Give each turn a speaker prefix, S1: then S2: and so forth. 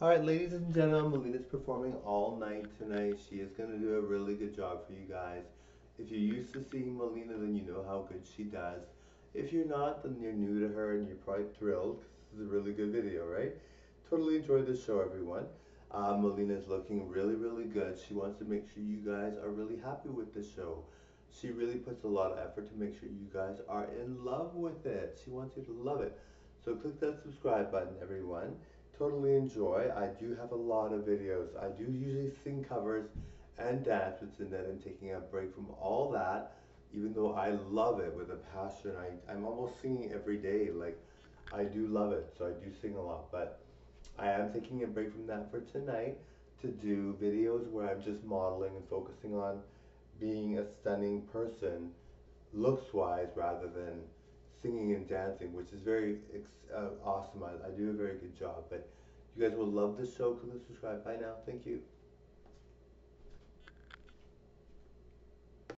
S1: All right, ladies and gentlemen, Melina's performing all night tonight. She is going to do a really good job for you guys. If you're used to seeing Melina, then you know how good she does. If you're not, then you're new to her and you're probably thrilled this is a really good video, right? Totally enjoyed the show, everyone. Uh, Melina is looking really, really good. She wants to make sure you guys are really happy with the show. She really puts a lot of effort to make sure you guys are in love with it. She wants you to love it. So click that subscribe button, everyone totally enjoy. I do have a lot of videos. I do usually sing covers and dance with that I'm taking a break from all that, even though I love it with a passion. I, I'm almost singing every day. Like, I do love it, so I do sing a lot. But I am taking a break from that for tonight to do videos where I'm just modeling and focusing on being a stunning person, looks wise, rather than singing and dancing, which is very uh, awesome. I, I do a very good job. But you guys will love this show. Click subscribe. Bye now. Thank you.